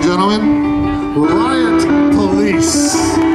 and gentlemen, Riot Police.